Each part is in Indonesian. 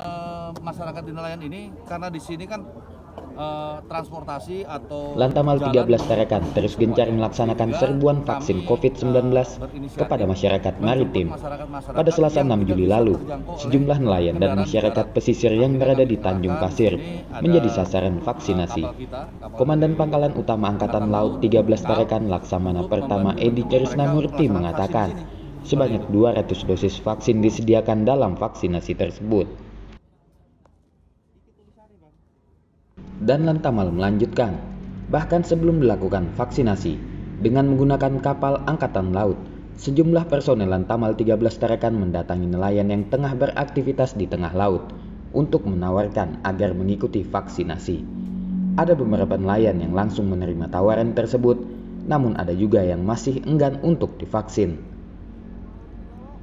Eh, masyarakat di nelayan ini karena di sini kan eh, transportasi atau Lantamal jalan 13 Tarakan terus gencar melaksanakan serbuan vaksin COVID-19 kepada masyarakat maritim. Pada Selasa 6 Juli lalu, sejumlah nelayan dan masyarakat pesisir yang berada di Tanjung Pasir menjadi sasaran vaksinasi. Komandan Pangkalan Utama Angkatan Laut 13 Tarakan Laksamana Pertama Edi Krisnamurti mengatakan, sebanyak 200 dosis vaksin disediakan dalam vaksinasi tersebut. Dan Lantamal melanjutkan, bahkan sebelum dilakukan vaksinasi, dengan menggunakan kapal angkatan laut, sejumlah personel Lantamal 13 Tarakan mendatangi nelayan yang tengah beraktivitas di tengah laut untuk menawarkan agar mengikuti vaksinasi. Ada beberapa nelayan yang langsung menerima tawaran tersebut, namun ada juga yang masih enggan untuk divaksin.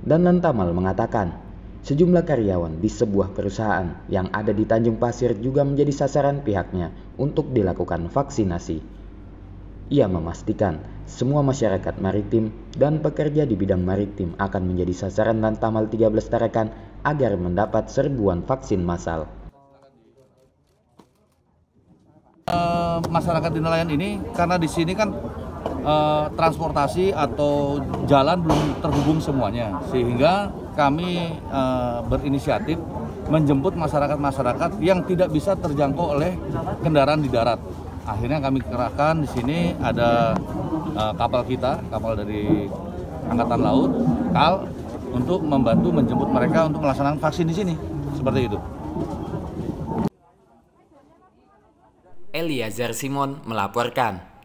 Dan Lantamal mengatakan, Sejumlah karyawan di sebuah perusahaan yang ada di Tanjung Pasir juga menjadi sasaran pihaknya untuk dilakukan vaksinasi. Ia memastikan semua masyarakat maritim dan pekerja di bidang maritim akan menjadi sasaran Lantamal 13 Tarakan agar mendapat serbuan vaksin massal. Uh, masyarakat di nelayan ini karena di sini kan uh, transportasi atau jalan belum terhubung semuanya sehingga kami uh, berinisiatif menjemput masyarakat-masyarakat yang tidak bisa terjangkau oleh kendaraan di darat. Akhirnya kami kerahkan di sini ada uh, kapal kita, kapal dari Angkatan Laut, KAL, untuk membantu menjemput mereka untuk melaksanakan vaksin di sini. Seperti itu. Eliazar Simon melaporkan.